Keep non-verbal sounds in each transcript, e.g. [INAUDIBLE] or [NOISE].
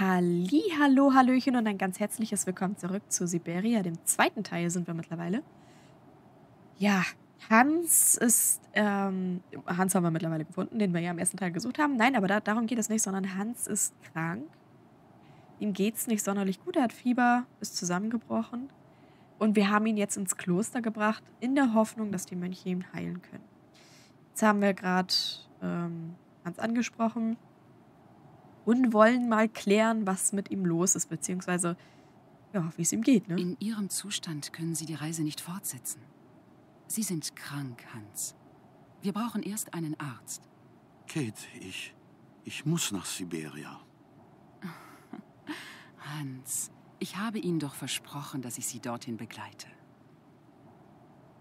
Halli, hallo, hallöchen und ein ganz herzliches Willkommen zurück zu Siberia. Dem zweiten Teil sind wir mittlerweile. Ja, Hans ist, ähm, Hans haben wir mittlerweile gefunden, den wir ja im ersten Teil gesucht haben. Nein, aber da, darum geht es nicht, sondern Hans ist krank. Ihm geht es nicht sonderlich gut, er hat Fieber, ist zusammengebrochen. Und wir haben ihn jetzt ins Kloster gebracht, in der Hoffnung, dass die Mönche ihn heilen können. Jetzt haben wir gerade ähm, Hans angesprochen und wollen mal klären, was mit ihm los ist, beziehungsweise ja, wie es ihm geht. Ne? In Ihrem Zustand können Sie die Reise nicht fortsetzen. Sie sind krank, Hans. Wir brauchen erst einen Arzt. Kate, ich. Ich muss nach Siberia. [LAUGHS] Hans, ich habe Ihnen doch versprochen, dass ich Sie dorthin begleite.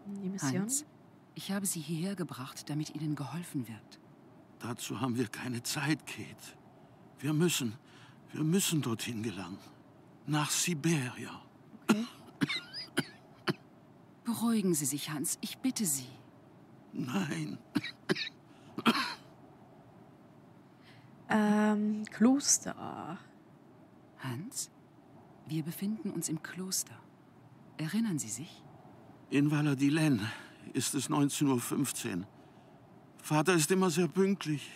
Die Mission? Hans, ich habe Sie hierher gebracht, damit Ihnen geholfen wird. Dazu haben wir keine Zeit, Kate. Wir müssen, wir müssen dorthin gelangen. Nach Siberia. Okay. Beruhigen Sie sich, Hans. Ich bitte Sie. Nein. Ähm, Kloster. Hans, wir befinden uns im Kloster. Erinnern Sie sich? In Valladolid ist es 19.15 Uhr. Vater ist immer sehr pünktlich.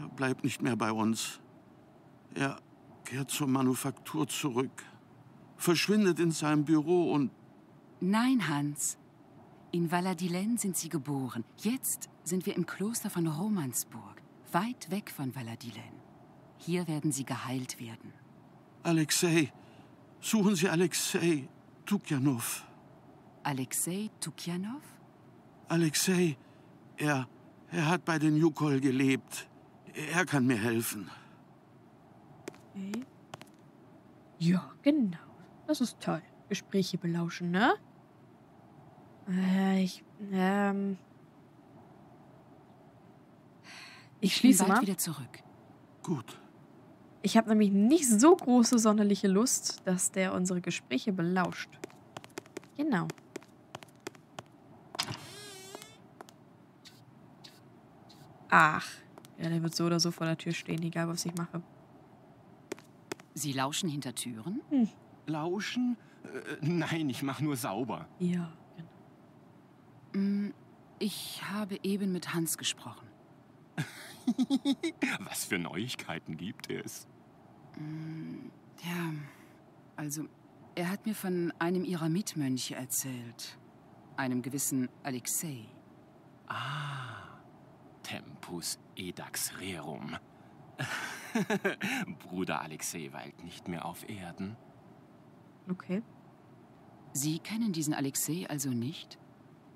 Er bleibt nicht mehr bei uns. Er kehrt zur Manufaktur zurück, verschwindet in seinem Büro und Nein, Hans. In Valladolid sind Sie geboren. Jetzt sind wir im Kloster von Romansburg, weit weg von Valladolid. Hier werden Sie geheilt werden. Alexei, suchen Sie Alexei Tukjanov. Alexei Tukjanov? Alexei, er, er hat bei den Yukol gelebt. Er kann mir helfen. Okay. Ja, genau. Das ist toll. Gespräche belauschen, ne? Äh, ich, ähm. Ich schließe bin bald mal. wieder zurück. Gut. Ich habe nämlich nicht so große sonderliche Lust, dass der unsere Gespräche belauscht. Genau. Ach, ja, der wird so oder so vor der Tür stehen, egal was ich mache. Sie lauschen hinter Türen? Lauschen? Äh, nein, ich mache nur sauber. Ja, genau. Mm, Ich habe eben mit Hans gesprochen. [LAUGHS] Was für Neuigkeiten gibt es? Ja, also, er hat mir von einem ihrer Mitmönche erzählt. Einem gewissen Alexei. Ah, Tempus edax rerum. [LAUGHS] [LAUGHS] Bruder Alexei weilt nicht mehr auf Erden. Okay. Sie kennen diesen Alexei also nicht?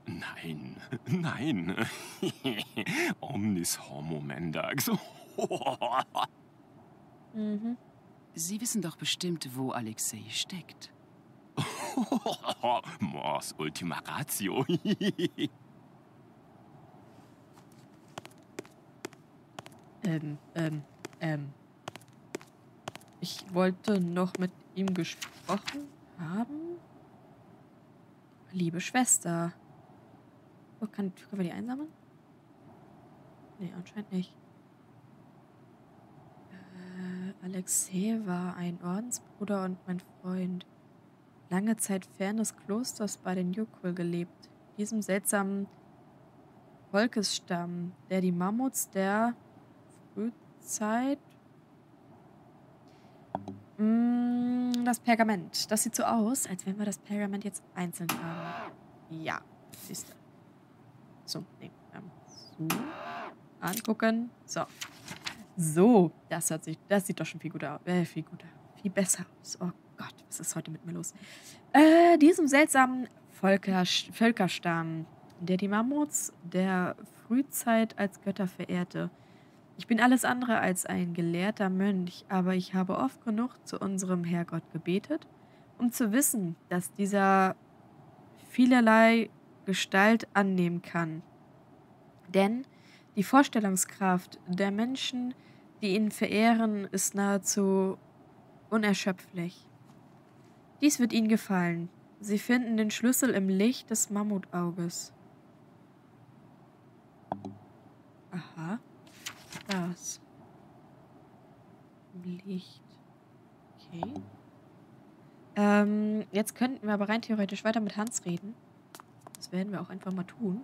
Nein, [LAUGHS] nein. [LAUGHS] Omnis homo mendax. Mhm. Sie wissen doch bestimmt, wo Alexei steckt. Mors ultima ratio. Ähm, ähm, ähm. Ich wollte noch mit ihm gesprochen haben. Liebe Schwester. Oh, kann, können wir die einsammeln? Nee, anscheinend nicht. Äh, Alexei war ein Ordensbruder und mein Freund. Lange Zeit fern des Klosters bei den Jukul gelebt. Diesem seltsamen Volkesstamm, der die Mammuts der Frühzeit. Mm, Das Pergament. Das sieht so aus, als wenn wir das Pergament jetzt einzeln haben. Ja, siehst du. So, nee. So. Angucken. So. So, das hört sich, das sieht doch schon viel guter. Äh, viel guter. Viel besser aus. Oh Gott, was ist heute mit mir los? Äh, diesem seltsamen Völker, Völkerstamm, der die Mammuts der Frühzeit als Götter verehrte. Ich bin alles andere als ein gelehrter Mönch, aber ich habe oft genug zu unserem Herrgott gebetet, um zu wissen, dass dieser vielerlei Gestalt annehmen kann. Denn die Vorstellungskraft der Menschen, die ihn verehren, ist nahezu unerschöpflich. Dies wird ihnen gefallen. Sie finden den Schlüssel im Licht des Mammutauges. Das. Im Licht Okay. Ähm, jetzt könnten wir aber rein theoretisch weiter mit Hans reden. Das werden wir auch einfach mal tun.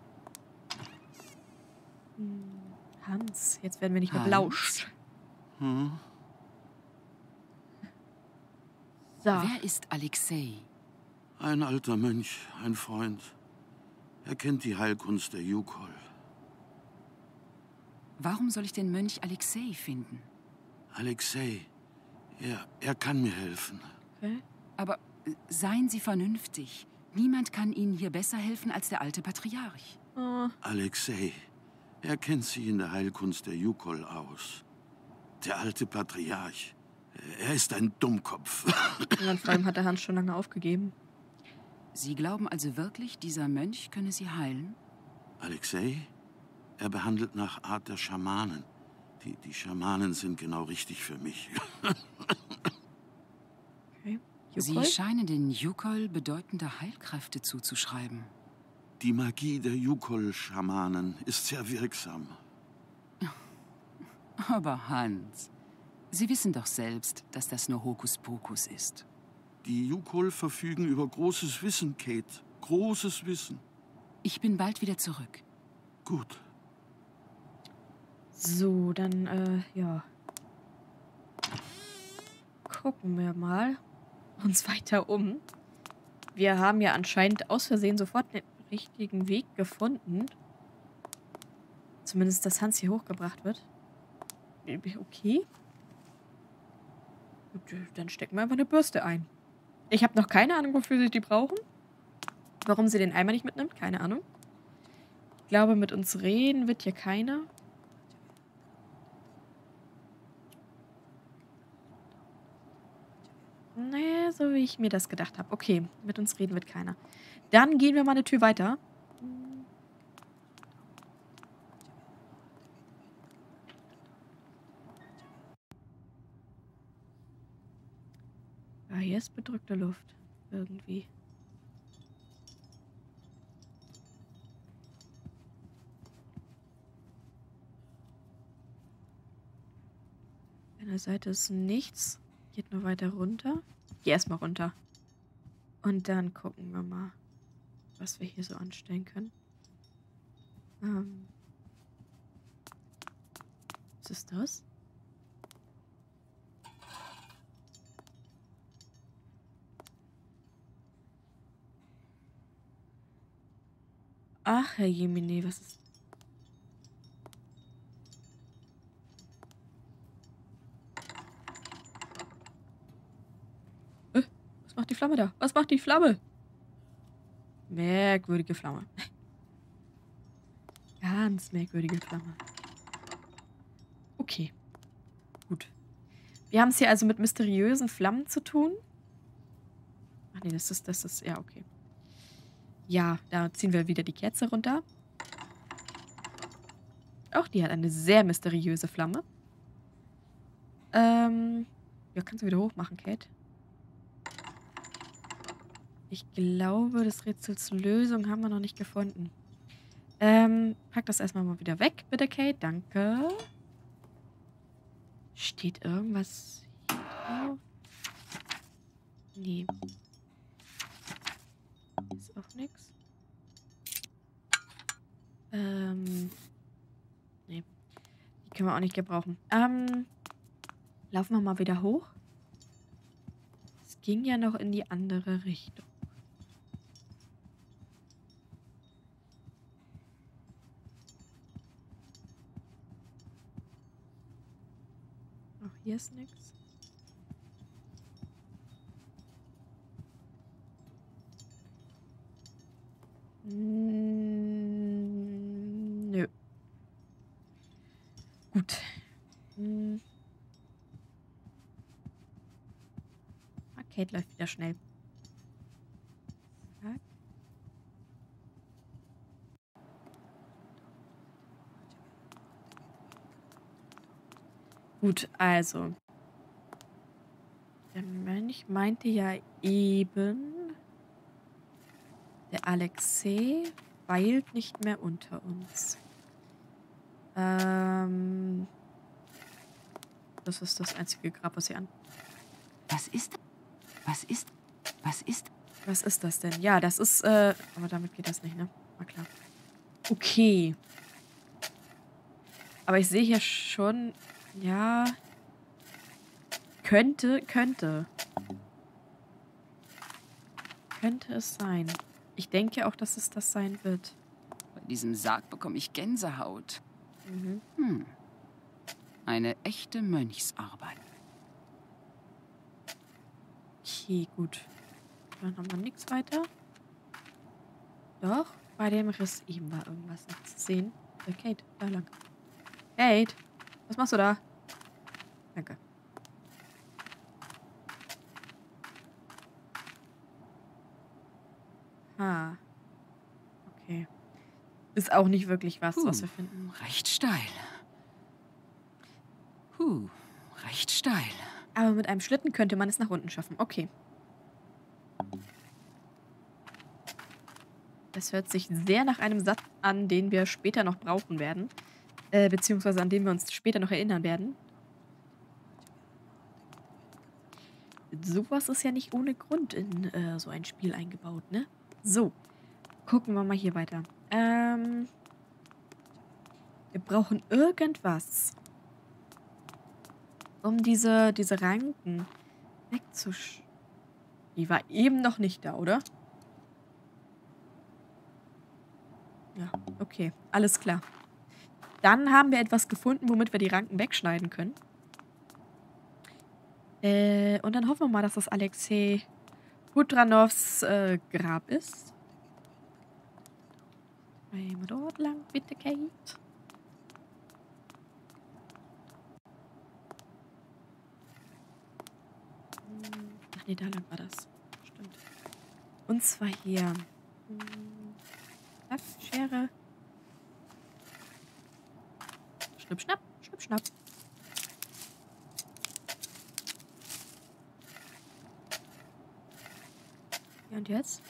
Hm, Hans, jetzt werden wir nicht mehr Hans? belauscht. Hm? So. Wer ist Alexei? Ein alter Mönch, ein Freund. Er kennt die Heilkunst der Yukol. Warum soll ich den Mönch Alexei finden? Alexei, er, er kann mir helfen. Okay. Aber äh, seien Sie vernünftig. Niemand kann Ihnen hier besser helfen als der alte Patriarch. Oh, Alexei, er kennt sich in der Heilkunst der Yukol aus. Der alte Patriarch, er ist ein Dummkopf. [LAUGHS] und vor allem hat der Hans schon lange aufgegeben. Sie glauben also wirklich, dieser Mönch könne Sie heilen? Alexei, er behandelt nach Art der Schamanen. Die, die Schamanen sind genau richtig für mich. Okay. Sie scheinen den Yukol bedeutende Heilkräfte zuzuschreiben. Die Magie der Yukol-Schamanen ist sehr wirksam. [LAUGHS] Aber Hans, Sie wissen doch selbst, dass das nur Hokuspokus ist. Die Yukol verfügen über großes Wissen, Kate. Großes Wissen. Ich bin bald wieder zurück. Gut. So, dann, äh, ja. Gucken wir mal uns weiter um. Wir haben ja anscheinend aus Versehen sofort den richtigen Weg gefunden. Zumindest, dass Hans hier hochgebracht wird. Okay. Dann stecken wir einfach eine Bürste ein. Ich habe noch keine Ahnung, wofür sie die brauchen. Warum sie den Eimer nicht mitnimmt, keine Ahnung. Ich glaube, mit uns reden wird hier keiner. Nee, so wie ich mir das gedacht habe. Okay, mit uns reden wird keiner. Dann gehen wir mal eine Tür weiter. Ja, hier ist bedrückte Luft. Irgendwie. An der Seite ist nichts. Geht nur weiter runter. Geh erstmal runter. Und dann gucken wir mal, was wir hier so anstellen können. Ähm. Was ist das? Ach, Herr Jemine, was ist. Macht die Flamme da? Was macht die Flamme? Merkwürdige Flamme. [LAUGHS] Ganz merkwürdige Flamme. Okay. Gut. Wir haben es hier also mit mysteriösen Flammen zu tun. Ach nee, das ist, das ist, ja, okay. Ja, da ziehen wir wieder die Kerze runter. Auch die hat eine sehr mysteriöse Flamme. Ähm, ja, kannst du wieder hochmachen, Kate. Ich glaube, des Rätsels Lösung haben wir noch nicht gefunden. Ähm, pack das erstmal mal wieder weg, bitte, Kate. Danke. Steht irgendwas hier drauf? Nee. Ist auch nix. Ähm. Nee. Die können wir auch nicht gebrauchen. Ähm. Laufen wir mal wieder hoch. Es ging ja noch in die andere Richtung. Auch hier ist nichts. Mm, Nö. Gut. Mm. Kate läuft wieder schnell. Gut, also. Der Mönch meinte ja eben, der Alexei weilt nicht mehr unter uns. Ähm, das ist das einzige Grab, was hier an. Was ist? Was ist? Was ist? Was ist das denn? Ja, das ist, äh, aber damit geht das nicht, ne? War klar. Okay. Aber ich sehe hier schon, ja, könnte, könnte. Könnte es sein. Ich denke auch, dass es das sein wird. Bei diesem Sarg bekomme ich Gänsehaut. Mhm. Hm. Eine echte Mönchsarbeit. Okay, gut. Dann haben wir nichts weiter. Doch, bei dem Riss eben war irgendwas noch zu sehen. Kate, da lang. Kate, was machst du da? Danke. Ha. Okay. Ist auch nicht wirklich was, was wir finden. Recht steil. Huh, recht steil. Aber mit einem Schlitten könnte man es nach unten schaffen. Okay. Das hört sich sehr nach einem Satz an, den wir später noch brauchen werden. Äh, beziehungsweise an den wir uns später noch erinnern werden. Sowas ist ja nicht ohne Grund in äh, so ein Spiel eingebaut, ne? So, gucken wir mal hier weiter. Ähm, wir brauchen irgendwas, um diese, diese Ranken wegzusch... Die war eben noch nicht da, oder? Ja, okay. Alles klar. Dann haben wir etwas gefunden, womit wir die Ranken wegschneiden können. Äh, und dann hoffen wir mal, dass das Alexei Hudranovs äh, Grab ist. Wir dort lang, bitte, Kate. Hm, Ach nee, da lang war das. Stimmt. Und zwar hier. Hm, Zack, Schere. Schnipp, schnapp, schnipp, schnapp. Ja, und jetzt?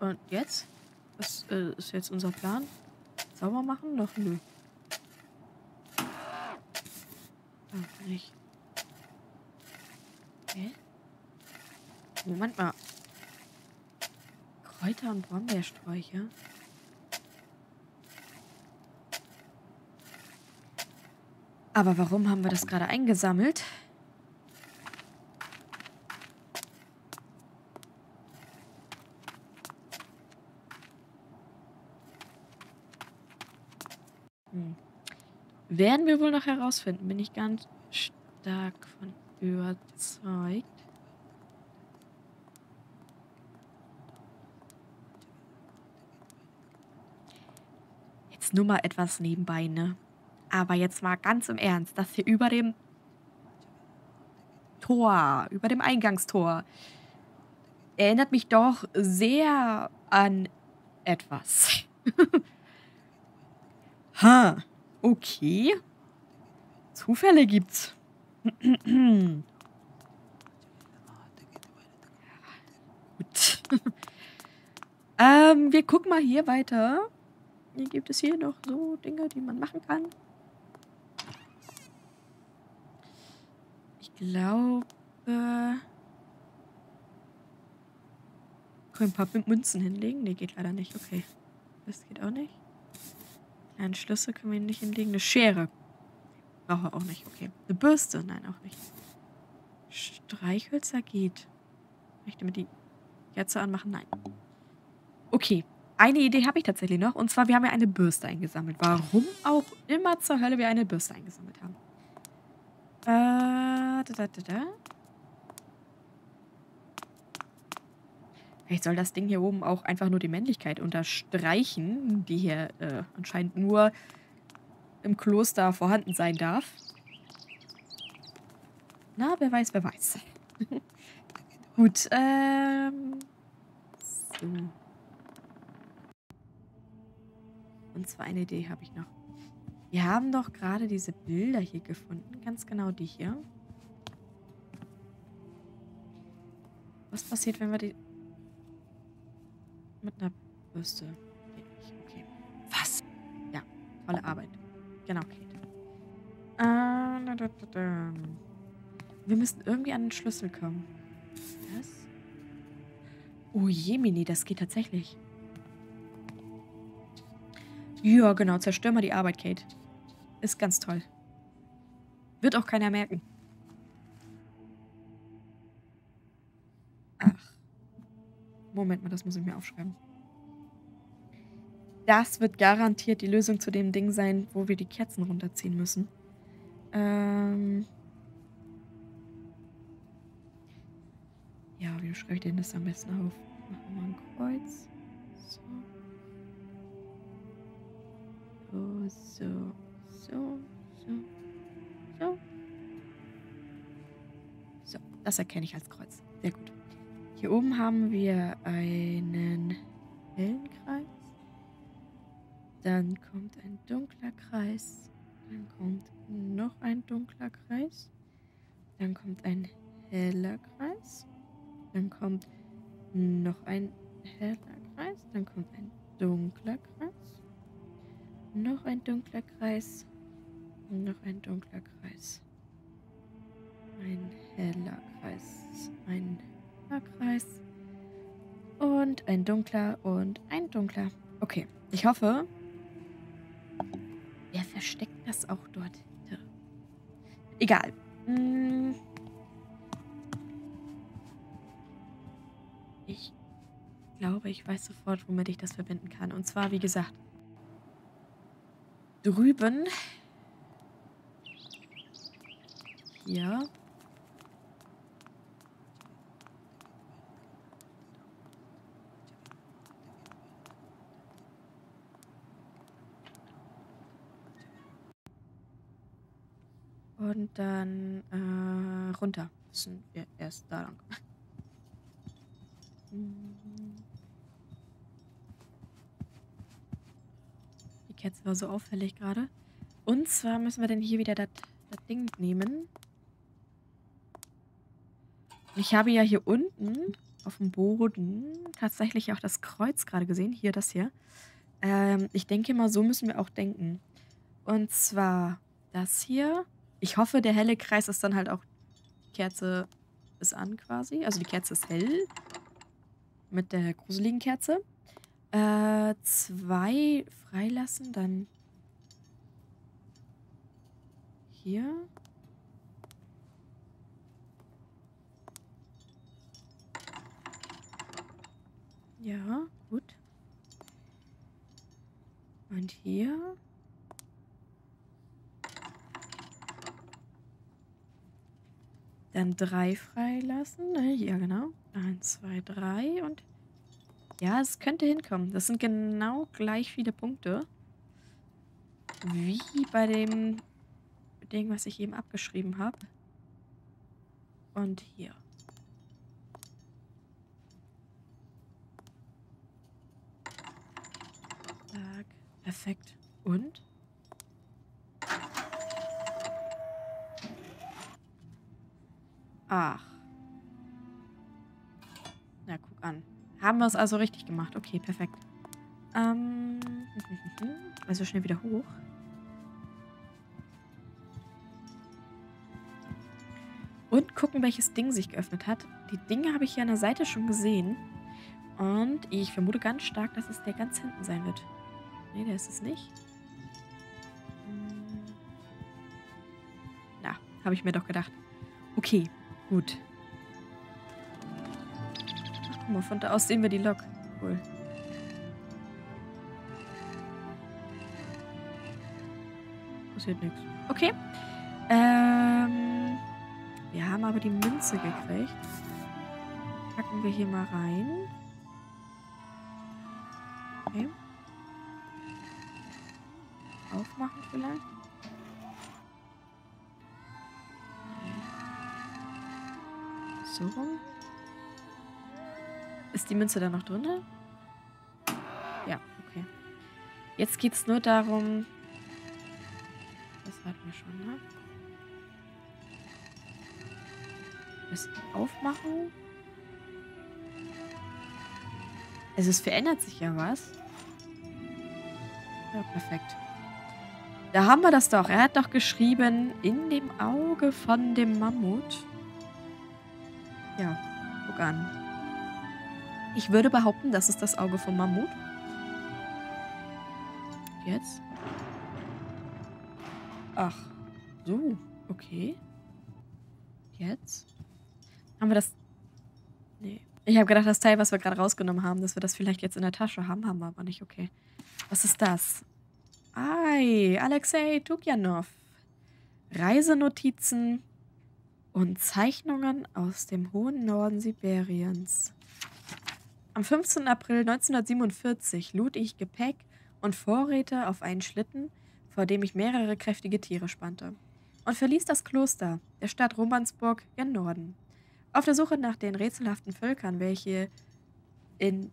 Und jetzt? Was äh, ist jetzt unser Plan? Sauber machen? Noch nö. Auch nicht. Hä? Moment mal. Kräuter und Brombeersträucher? Aber warum haben wir das gerade eingesammelt? Hm. Werden wir wohl noch herausfinden, bin ich ganz stark von überzeugt. Jetzt nur mal etwas nebenbei, ne? Aber jetzt mal ganz im Ernst, das hier über dem Tor, über dem Eingangstor, erinnert mich doch sehr an etwas. [LAUGHS] ha, okay. Zufälle gibt's. Gut. ähm, wir gucken mal hier weiter. Hier gibt es hier noch so Dinge, die man machen kann. Glaube. Können wir ein paar Münzen hinlegen? Nee, geht leider nicht. Okay. Das geht auch nicht. Einen Schlüssel können wir nicht hinlegen. Eine Schere. Brauchen wir auch nicht. Okay. Eine Bürste? Nein, auch nicht. Streichhölzer geht. Möchte mir die Kerze anmachen? Nein. Okay. Eine Idee habe ich tatsächlich noch. Und zwar, wir haben ja eine Bürste eingesammelt. Warum auch immer zur Hölle wir eine Bürste eingesammelt haben. Äh, da, da, da, da. Vielleicht soll das Ding hier oben auch einfach nur die Männlichkeit unterstreichen, die hier äh, anscheinend nur im Kloster vorhanden sein darf. Na, wer weiß, wer weiß. [LAUGHS] Gut, ähm. So. Und zwar eine Idee habe ich noch. Wir haben doch gerade diese Bilder hier gefunden. Ganz genau die hier. Was passiert, wenn wir die mit einer Bürste. Geht nicht. Okay. Was? Ja, tolle Arbeit. Genau, Kate. Wir müssen irgendwie an den Schlüssel kommen. Was? Oh Jemini, das geht tatsächlich. Ja, genau. Zerstör mal die Arbeit, Kate. Ist ganz toll. Wird auch keiner merken. Ach. Moment mal, das muss ich mir aufschreiben. Das wird garantiert die Lösung zu dem Ding sein, wo wir die Kerzen runterziehen müssen. Ähm. Ja, wie schreibe ich denn das am besten auf? Machen wir ein Kreuz. So, so, so, so, so. So, das erkenne ich als Kreuz. Sehr gut. Hier oben haben wir einen hellen Kreis. Dann kommt ein dunkler Kreis. Dann kommt noch ein dunkler Kreis. Dann kommt ein heller Kreis. Dann kommt noch ein heller Kreis. Dann kommt ein dunkler Kreis. Noch ein dunkler Kreis. Noch ein dunkler Kreis. Ein heller Kreis. Ein heller Kreis. Und ein dunkler und ein dunkler. Okay, ich hoffe, er versteckt das auch dort. Egal. Hm. Ich glaube, ich weiß sofort, womit ich das verbinden kann. Und zwar, wie gesagt, drüben. Hier. Und dann äh, runter. Müssen wir erst da lang. Kerze war so auffällig gerade. Und zwar müssen wir dann hier wieder das Ding nehmen. Ich habe ja hier unten auf dem Boden tatsächlich auch das Kreuz gerade gesehen. Hier, das hier. Ähm, ich denke mal, so müssen wir auch denken. Und zwar das hier. Ich hoffe, der helle Kreis ist dann halt auch... Die Kerze ist an quasi. Also die Kerze ist hell. Mit der gruseligen Kerze. Äh, zwei freilassen, dann... Hier. Ja, gut. Und hier. Dann drei freilassen. Ne? Ja, genau. Eins, zwei, drei und... Ja, es könnte hinkommen. Das sind genau gleich viele Punkte. Wie bei dem Ding, was ich eben abgeschrieben habe. Und hier. Zack. Perfekt. Und? Ach. Na, guck an. Haben wir es also richtig gemacht. Okay, perfekt. Ähm, also schnell wieder hoch. Und gucken, welches Ding sich geöffnet hat. Die Dinge habe ich hier an der Seite schon gesehen. Und ich vermute ganz stark, dass es der ganz hinten sein wird. Nee, der ist es nicht. Na, habe ich mir doch gedacht. Okay, gut. Guck von da aus sehen wir die Lok. Cool. Passiert nichts. Okay. Ähm, wir haben aber die Münze gekriegt. Packen wir hier mal rein. Okay. Aufmachen vielleicht. So rum. Ist die Münze da noch drin? Ja, okay. Jetzt geht es nur darum... Das hatten wir schon, ne? Das aufmachen. Also es verändert sich ja was. Ja, perfekt. Da haben wir das doch. Er hat doch geschrieben, in dem Auge von dem Mammut. Ja, guck an. Ich würde behaupten, das ist das Auge vom Mammut. Jetzt? Ach, so, okay. Jetzt? Haben wir das... Nee. Ich habe gedacht, das Teil, was wir gerade rausgenommen haben, dass wir das vielleicht jetzt in der Tasche haben, haben wir aber nicht. Okay. Was ist das? Ei, Alexei Tukjanov. Reisenotizen und Zeichnungen aus dem hohen Norden Sibiriens. Am 15. April 1947 lud ich Gepäck und Vorräte auf einen Schlitten, vor dem ich mehrere kräftige Tiere spannte, und verließ das Kloster der Stadt Romansburg gen Norden. Auf der Suche nach den rätselhaften Völkern, welche in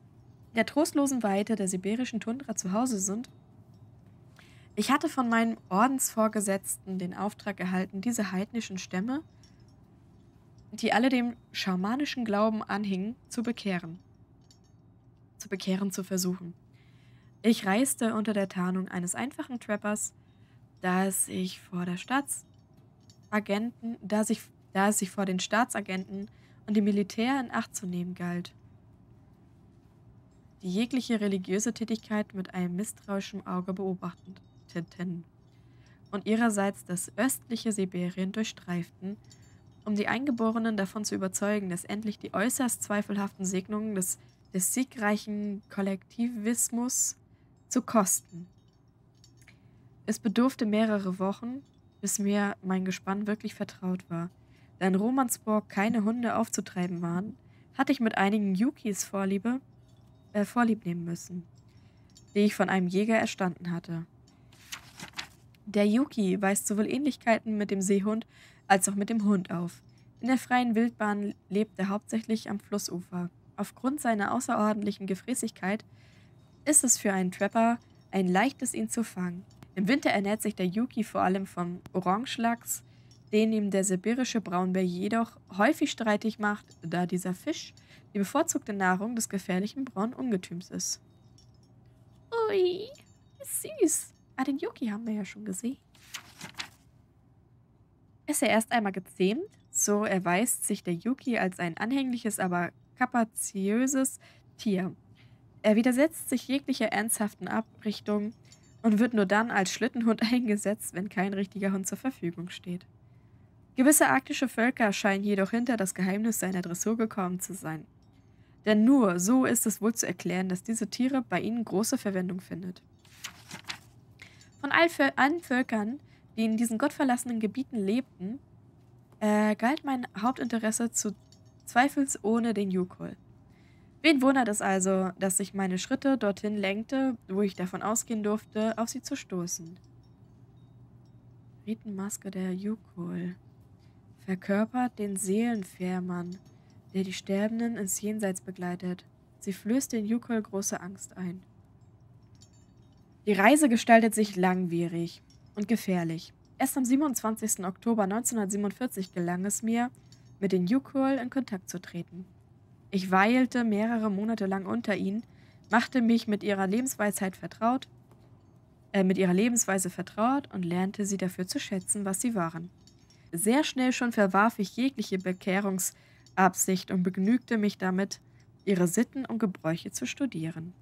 der trostlosen Weite der sibirischen Tundra zu Hause sind, ich hatte von meinem Ordensvorgesetzten den Auftrag erhalten, diese heidnischen Stämme, die alle dem schamanischen Glauben anhingen, zu bekehren. Zu bekehren zu versuchen. Ich reiste unter der Tarnung eines einfachen Trappers, da sich vor der Staatsagenten, da sich, da es sich vor den Staatsagenten und dem Militär in Acht zu nehmen galt, die jegliche religiöse Tätigkeit mit einem misstrauischen Auge beobachtend. Tenten und ihrerseits das östliche Sibirien durchstreiften, um die Eingeborenen davon zu überzeugen, dass endlich die äußerst zweifelhaften Segnungen des, des siegreichen Kollektivismus zu kosten. Es bedurfte mehrere Wochen, bis mir mein Gespann wirklich vertraut war. Da in Romansburg keine Hunde aufzutreiben waren, hatte ich mit einigen Yukis Vorliebe, äh, Vorlieb nehmen müssen, die ich von einem Jäger erstanden hatte. Der Yuki weist sowohl Ähnlichkeiten mit dem Seehund als auch mit dem Hund auf. In der freien Wildbahn lebt er hauptsächlich am Flussufer. Aufgrund seiner außerordentlichen Gefräßigkeit ist es für einen Trapper ein leichtes, ihn zu fangen. Im Winter ernährt sich der Yuki vor allem vom Orangelachs, den ihm der sibirische Braunbär jedoch häufig streitig macht, da dieser Fisch die bevorzugte Nahrung des gefährlichen braunen Ungetüms ist. Ui, süß. Ah, den Yuki haben wir ja schon gesehen. Ist er erst einmal gezähmt, so erweist sich der Yuki als ein anhängliches, aber kapaziöses Tier. Er widersetzt sich jeglicher ernsthaften Abrichtung und wird nur dann als Schlittenhund [LAUGHS] eingesetzt, wenn kein richtiger Hund zur Verfügung steht. Gewisse arktische Völker scheinen jedoch hinter das Geheimnis seiner Dressur gekommen zu sein. Denn nur so ist es wohl zu erklären, dass diese Tiere bei ihnen große Verwendung findet. Von allen Völkern, die in diesen gottverlassenen Gebieten lebten, äh, galt mein Hauptinteresse zu zweifelsohne den Yukol. Wen wundert es also, dass sich meine Schritte dorthin lenkte, wo ich davon ausgehen durfte, auf sie zu stoßen? Ritenmaske der Yukol verkörpert den Seelenfährmann, der die Sterbenden ins Jenseits begleitet. Sie flößt den Yukol große Angst ein. Die Reise gestaltet sich langwierig und gefährlich. Erst am 27. Oktober 1947 gelang es mir, mit den Yukol in Kontakt zu treten. Ich weilte mehrere Monate lang unter ihnen, machte mich mit ihrer Lebensweisheit vertraut, äh, mit ihrer Lebensweise vertraut und lernte sie dafür zu schätzen, was sie waren. Sehr schnell schon verwarf ich jegliche Bekehrungsabsicht und begnügte mich damit, ihre Sitten und Gebräuche zu studieren.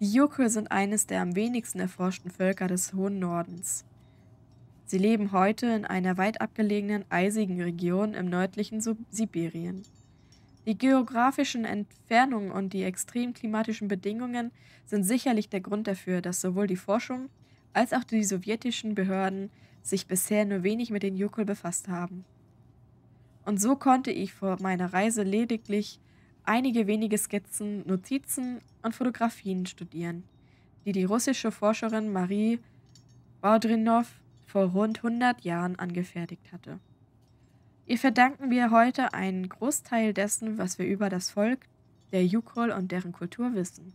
Die Yukol sind eines der am wenigsten erforschten Völker des hohen Nordens. Sie leben heute in einer weit abgelegenen, eisigen Region im nördlichen Sibirien. Die geografischen Entfernungen und die extrem klimatischen Bedingungen sind sicherlich der Grund dafür, dass sowohl die Forschung als auch die sowjetischen Behörden sich bisher nur wenig mit den Yukol befasst haben. Und so konnte ich vor meiner Reise lediglich einige wenige Skizzen, Notizen und Fotografien studieren, die die russische Forscherin Marie Baudrinow vor rund 100 Jahren angefertigt hatte. Ihr verdanken wir heute einen Großteil dessen, was wir über das Volk der Yukol und deren Kultur wissen.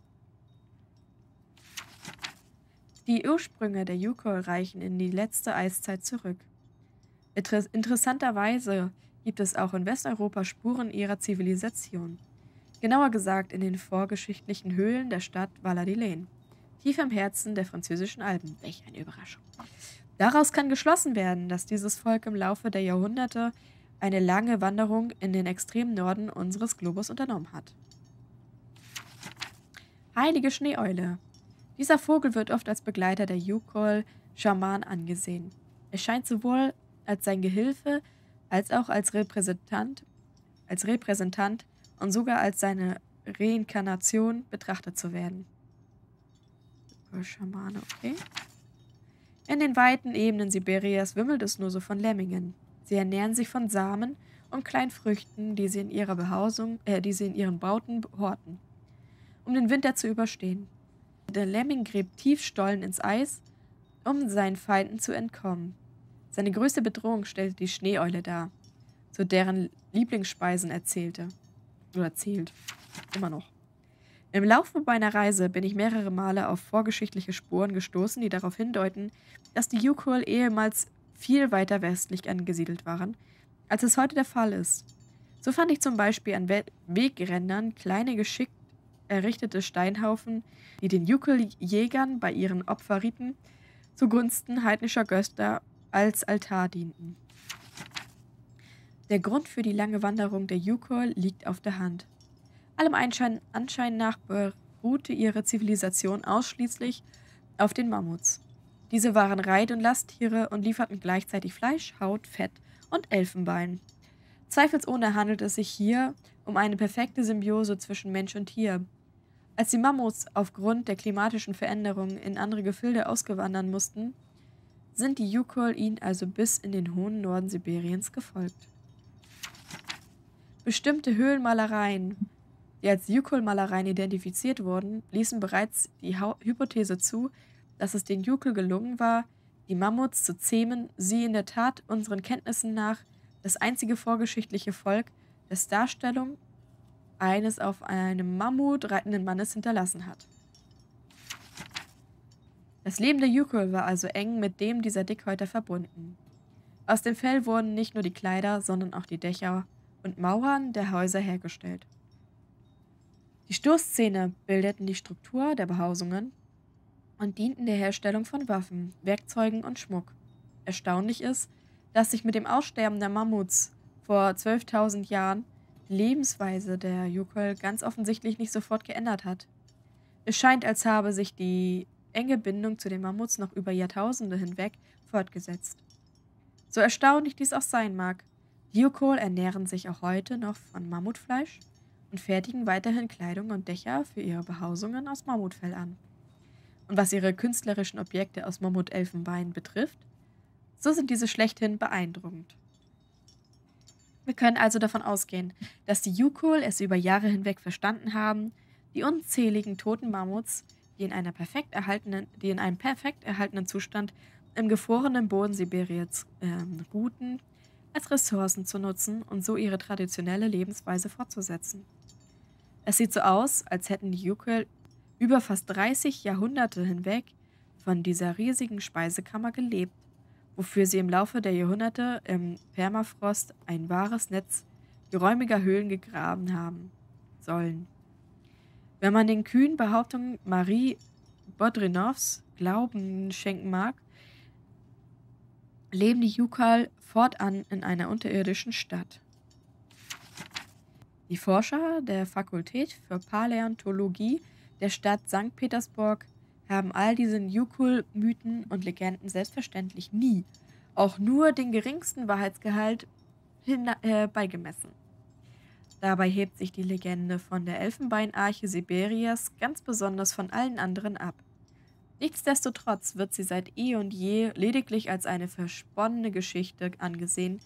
Die Ursprünge der Yukol reichen in die letzte Eiszeit zurück. Inter interessanterweise gibt es auch in Westeuropa Spuren ihrer Zivilisation genauer gesagt in den vorgeschichtlichen Höhlen der Stadt Valladolid, tief im Herzen der französischen Alpen. Welch eine Überraschung. Daraus kann geschlossen werden, dass dieses Volk im Laufe der Jahrhunderte eine lange Wanderung in den extremen Norden unseres Globus unternommen hat. Heilige Schneeeule. Dieser Vogel wird oft als Begleiter der Yukol-Schaman angesehen. Er scheint sowohl als sein Gehilfe als auch als Repräsentant, als Repräsentant und sogar als seine Reinkarnation betrachtet zu werden. Schamane, okay. In den weiten Ebenen Siberias wimmelt es nur so von Lemmingen. Sie ernähren sich von Samen und kleinen Früchten, die sie in ihrer Behausung, äh, die sie in ihren Bauten horten, um den Winter zu überstehen. Der Lemming gräbt tief Stollen ins Eis, um seinen Feinden zu entkommen. Seine größte Bedrohung stellte die Schneeeule dar, zu deren Lieblingsspeisen erzählte. Oder erzählt. Immer noch. Im Laufe meiner Reise bin ich mehrere Male auf vorgeschichtliche Spuren gestoßen, die darauf hindeuten, dass die Yukol ehemals viel weiter westlich angesiedelt waren, als es heute der Fall ist. So fand ich zum Beispiel an Wegrändern kleine geschickt errichtete Steinhaufen, die den Yukol-Jägern bei ihren Opferriten zugunsten heidnischer Götter als Altar dienten. Der Grund für die lange Wanderung der Yukol liegt auf der Hand. Allem Anschein, Anschein nach beruhte ihre Zivilisation ausschließlich auf den Mammuts. Diese waren Reit- und Lasttiere und lieferten gleichzeitig Fleisch, Haut, Fett und Elfenbein. Zweifelsohne handelt es sich hier um eine perfekte Symbiose zwischen Mensch und Tier. Als die Mammuts aufgrund der klimatischen Veränderungen in andere Gefilde ausgewandern mussten, sind die Yukol ihnen also bis in den hohen Norden Sibiriens gefolgt. Bestimmte Höhlenmalereien, die als Yukol-Malereien identifiziert wurden, ließen bereits die Hypothese zu, dass es den Yukol gelungen war, die Mammuts zu zähmen, sie in der Tat unseren Kenntnissen nach das einzige vorgeschichtliche Volk, das Darstellung eines auf einem Mammut reitenden Mannes hinterlassen hat. Das Leben der Yukol war also eng mit dem dieser Dickhäuter verbunden. Aus dem Fell wurden nicht nur die Kleider, sondern auch die Dächer und Mauern der Häuser hergestellt. Die Stoßzähne bildeten die Struktur der Behausungen und dienten der Herstellung von Waffen, Werkzeugen und Schmuck. Erstaunlich ist, dass sich mit dem Aussterben der Mammuts vor 12.000 Jahren die Lebensweise der Yukol ganz offensichtlich nicht sofort geändert hat. Es scheint, als habe sich die enge Bindung zu den Mammuts noch über Jahrtausende hinweg fortgesetzt. So erstaunlich dies auch sein mag, Yukol ernähren sich auch heute noch von Mammutfleisch und fertigen weiterhin Kleidung und Dächer für ihre Behausungen aus Mammutfell an. Und was ihre künstlerischen Objekte aus Mammutelfenbein betrifft, so sind diese schlechthin beeindruckend. Wir können also davon ausgehen, dass die Yukol es über Jahre hinweg verstanden haben, die unzähligen toten Mammuts, die in, einer perfekt erhaltenen, die in einem perfekt erhaltenen Zustand im gefrorenen Boden Sibiriens äh, ruhten, als Ressourcen zu nutzen und so ihre traditionelle Lebensweise fortzusetzen. Es sieht so aus, als hätten die Yukol über fast 30 Jahrhunderte hinweg von dieser riesigen Speisekammer gelebt, wofür sie im Laufe der Jahrhunderte im Permafrost ein wahres Netz geräumiger Höhlen gegraben haben sollen. Wenn man den kühnen Behauptungen Marie Bodrinows Glauben schenken mag, leben die Yukal fortan in einer unterirdischen Stadt. Die Forscher der Fakultät für Paläontologie der Stadt St. Petersburg haben all diesen Yukul-Mythen und Legenden selbstverständlich nie, auch nur den geringsten Wahrheitsgehalt äh, beigemessen. Dabei hebt sich die Legende von der Elfenbeinarche Siberias ganz besonders von allen anderen ab. Nichtsdestotrotz wird sie seit eh und je lediglich als eine versponnene Geschichte angesehen,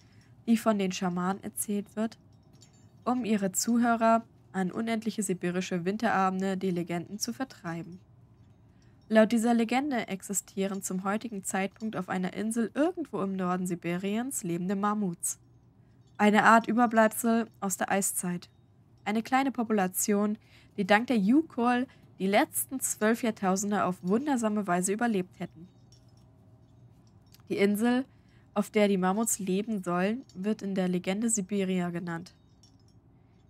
die von den Schamanen erzählt wird um ihre Zuhörer an unendliche sibirische Winterabende die Legenden zu vertreiben. Laut dieser Legende existieren zum heutigen Zeitpunkt auf einer Insel irgendwo im Norden Sibiriens lebende Mammuts. Eine Art Überbleibsel aus der Eiszeit. Eine kleine Population, die dank der Yukol die letzten zwölf Jahrtausende auf wundersame Weise überlebt hätten. Die Insel, auf der die Mammuts leben sollen, wird in der Legende Sibiria genannt.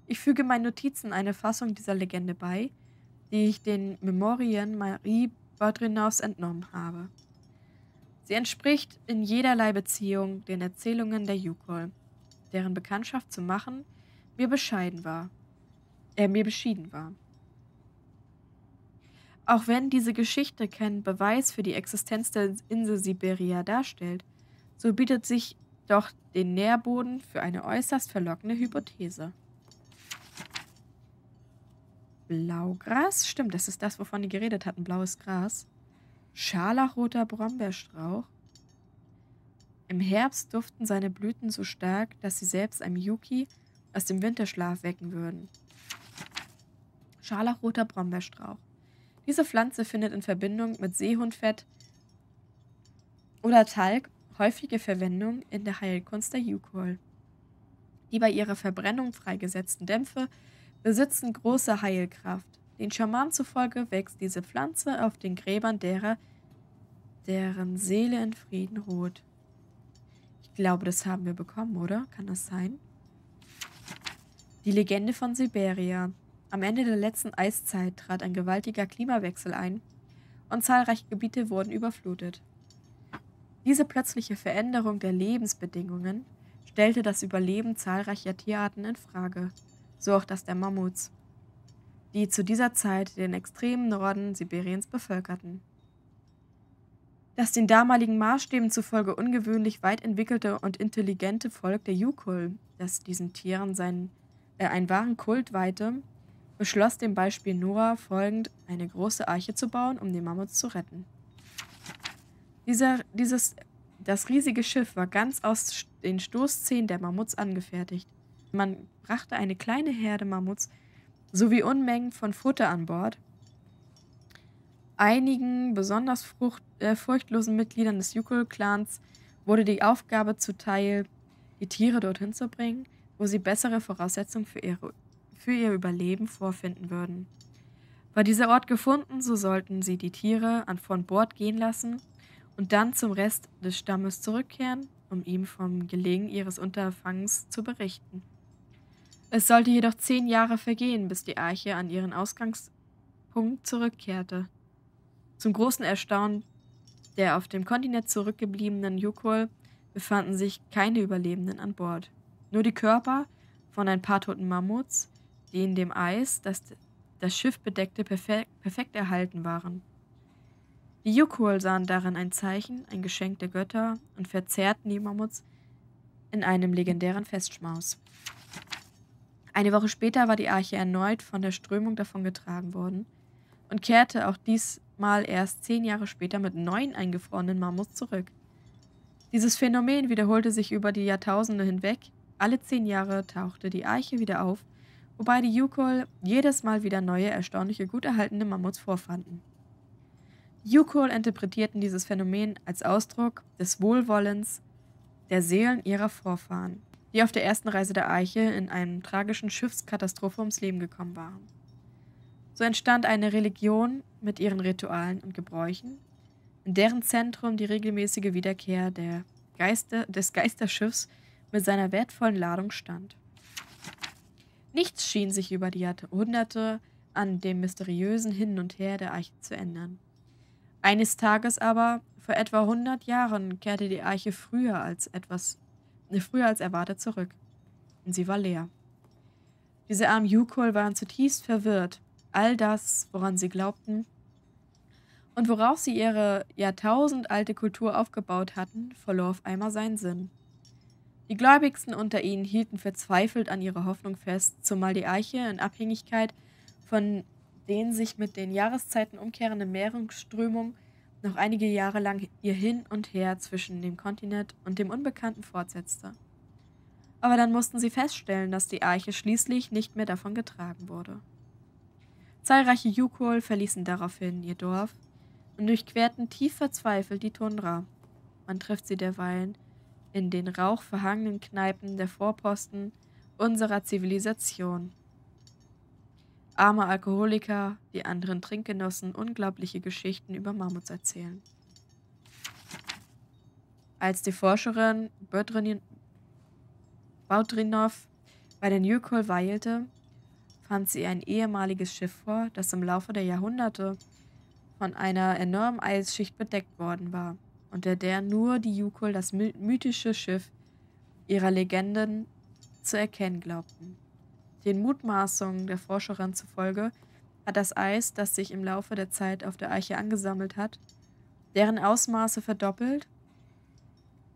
Ich füge meinen Notizen eine Fassung dieser Legende bei, die ich den Memorien Marie Bodrinovs entnommen habe. Sie entspricht in jederlei Beziehung den Erzählungen der Yukol, deren Bekanntschaft zu machen mir bescheiden war. Er mir beschieden war. Auch wenn diese Geschichte keinen Beweis für die Existenz der Insel Siberia darstellt, so bietet sich doch den Nährboden für eine äußerst verlockende Hypothese. Blaugras? Stimmt, das ist das, wovon die geredet hatten. Blaues Gras. Scharlachroter Brombeerstrauch. Im Herbst duften seine Blüten so stark, dass sie selbst einem Yuki aus dem Winterschlaf wecken würden. Scharlachroter Brombeerstrauch. Diese Pflanze findet in Verbindung mit Seehundfett oder Talg häufige Verwendung in der Heilkunst der Yukol. Die bei ihrer Verbrennung freigesetzten Dämpfe besitzen große Heilkraft. Den Schamanen zufolge wächst diese Pflanze auf den Gräbern derer, deren Seele in Frieden ruht. Ich glaube, das haben wir bekommen, oder? Kann das sein? Die Legende von Siberia. Am Ende der letzten Eiszeit trat ein gewaltiger Klimawechsel ein und zahlreiche Gebiete wurden überflutet. Diese plötzliche Veränderung der Lebensbedingungen stellte das Überleben zahlreicher Tierarten in Frage so auch das der Mammuts, die zu dieser Zeit den extremen Norden Sibiriens bevölkerten. Das den damaligen Maßstäben zufolge ungewöhnlich weit entwickelte und intelligente Volk der Yukul, das diesen Tieren seinen, äh, einen wahren Kult weihte, beschloss dem Beispiel Noah folgend, eine große Arche zu bauen, um die Mammuts zu retten. Dieser, dieses, das riesige Schiff war ganz aus den Stoßzähnen der Mammuts angefertigt. Man brachte eine kleine Herde Mammuts sowie Unmengen von Futter an Bord. Einigen besonders frucht, äh, furchtlosen Mitgliedern des Yukul-Clans wurde die Aufgabe zuteil, die Tiere dorthin zu bringen, wo sie bessere Voraussetzungen für, ihre, für ihr Überleben vorfinden würden. War dieser Ort gefunden, so sollten sie die Tiere an von Bord gehen lassen und dann zum Rest des Stammes zurückkehren, um ihm vom Gelegen ihres Unterfangs zu berichten. Es sollte jedoch zehn Jahre vergehen, bis die Arche an ihren Ausgangspunkt zurückkehrte. Zum großen Erstaunen der auf dem Kontinent zurückgebliebenen Yukol befanden sich keine Überlebenden an Bord. Nur die Körper von ein paar toten Mammuts, die in dem Eis, das das Schiff bedeckte, perfekt, perfekt erhalten waren. Die Yukol sahen darin ein Zeichen, ein Geschenk der Götter und verzehrten die Mammuts in einem legendären Festschmaus. Eine Woche später war die Arche erneut von der Strömung davongetragen worden und kehrte auch diesmal erst zehn Jahre später mit neun eingefrorenen Mammuts zurück. Dieses Phänomen wiederholte sich über die Jahrtausende hinweg. Alle zehn Jahre tauchte die Arche wieder auf, wobei die Yukol jedes Mal wieder neue, erstaunliche, gut erhaltene Mammuts vorfanden. Yukol interpretierten dieses Phänomen als Ausdruck des Wohlwollens der Seelen ihrer Vorfahren die auf der ersten Reise der Eiche in einem tragischen Schiffskatastrophe ums Leben gekommen waren. So entstand eine Religion mit ihren Ritualen und Gebräuchen, in deren Zentrum die regelmäßige Wiederkehr der Geister, des Geisterschiffs mit seiner wertvollen Ladung stand. Nichts schien sich über die Jahrhunderte an dem mysteriösen Hin und Her der Eiche zu ändern. Eines Tages aber, vor etwa 100 Jahren, kehrte die Eiche früher als etwas früher als erwartet zurück. Und sie war leer. Diese armen Yukol waren zutiefst verwirrt. All das, woran sie glaubten und worauf sie ihre jahrtausendalte Kultur aufgebaut hatten, verlor auf einmal seinen Sinn. Die Gläubigsten unter ihnen hielten verzweifelt an ihrer Hoffnung fest, zumal die Eiche in Abhängigkeit von den sich mit den Jahreszeiten umkehrenden Meeresströmungen noch einige Jahre lang ihr Hin und Her zwischen dem Kontinent und dem Unbekannten fortsetzte. Aber dann mussten sie feststellen, dass die Arche schließlich nicht mehr davon getragen wurde. Zahlreiche Yukol verließen daraufhin ihr Dorf und durchquerten tief verzweifelt die Tundra. Man trifft sie derweilen in den rauchverhangenen Kneipen der Vorposten unserer Zivilisation arme Alkoholiker, die anderen Trinkgenossen unglaubliche Geschichten über Mammuts erzählen. Als die Forscherin Baudrinov bei den Yukol weilte, fand sie ein ehemaliges Schiff vor, das im Laufe der Jahrhunderte von einer enormen Eisschicht bedeckt worden war, unter der nur die Yukol das mythische Schiff ihrer Legenden zu erkennen glaubten. Den Mutmaßungen der Forscherin zufolge hat das Eis, das sich im Laufe der Zeit auf der Eiche angesammelt hat, deren Ausmaße verdoppelt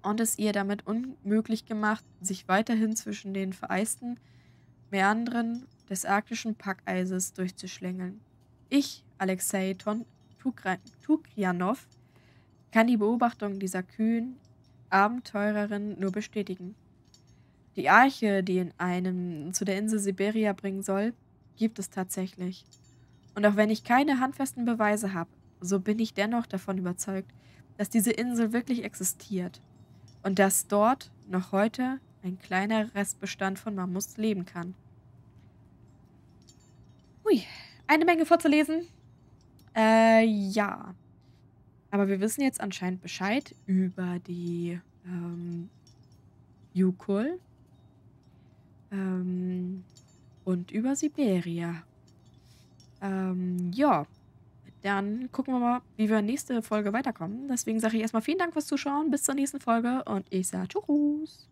und es ihr damit unmöglich gemacht, sich weiterhin zwischen den vereisten Meandren des arktischen Packeises durchzuschlängeln. Ich, Alexei Tukrianov, kann die Beobachtung dieser kühnen Abenteurerin nur bestätigen. Die Arche, die in einem zu der Insel Siberia bringen soll, gibt es tatsächlich. Und auch wenn ich keine handfesten Beweise habe, so bin ich dennoch davon überzeugt, dass diese Insel wirklich existiert und dass dort noch heute ein kleiner Restbestand von Mammuts leben kann. Hui, eine Menge vorzulesen. Äh, ja. Aber wir wissen jetzt anscheinend Bescheid über die ähm, Yukul ähm, und über Siberia. Ähm, ja, dann gucken wir mal, wie wir nächste Folge weiterkommen. Deswegen sage ich erstmal vielen Dank fürs Zuschauen. Bis zur nächsten Folge und ich sage Tschüss.